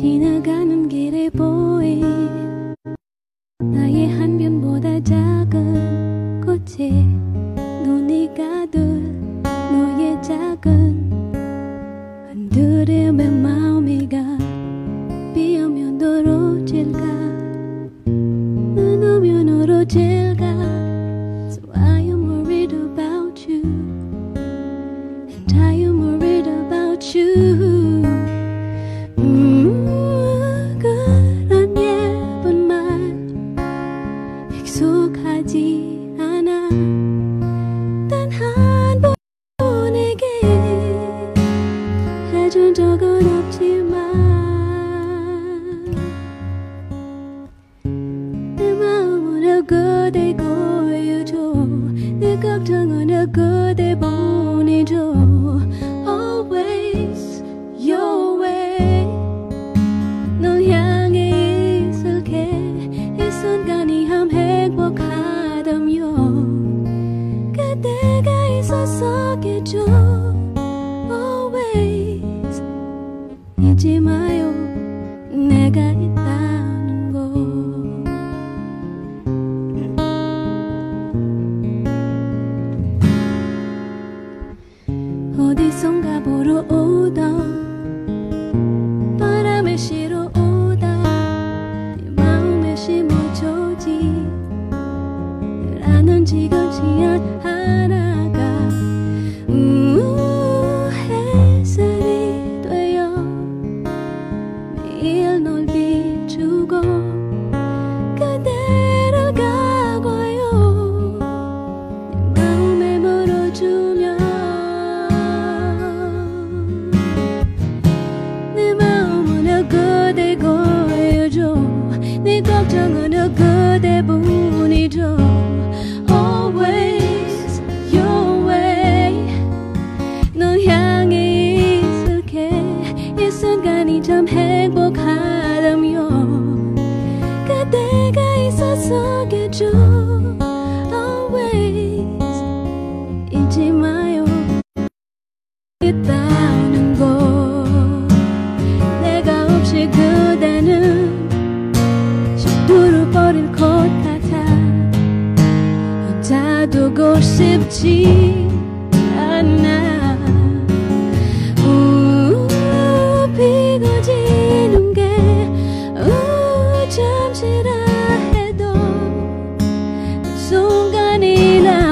지나가는 길에 보인 나의 한 변보다 작은 꽃에 눈이 가득 너의 작은 한들음의 마음이 가 비오면 떨어질까? 눈 오면 얼어질까 말 익숙하지 않아. 단 한 번에게 해준 적은 없지만 내 마음은 그대 고여줘. 내 걱정은 그대 보내줘 라는 지금지 하나가 참 행복하다면 그대가 있어서 깨줘 Always 잊지 마요. 있다는 거. 내가 없이 그대는 시두를 버릴 것 같아. 혼자 두고 싶지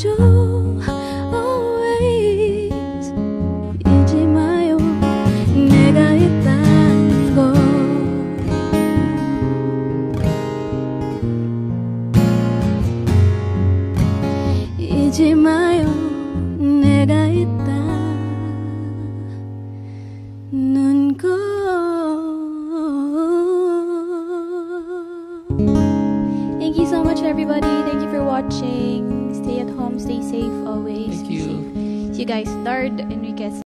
있어서 깨줘 everybody. Thank you for watching. Stay at home, stay safe always. Thank you. See you guys. Third Enriquez.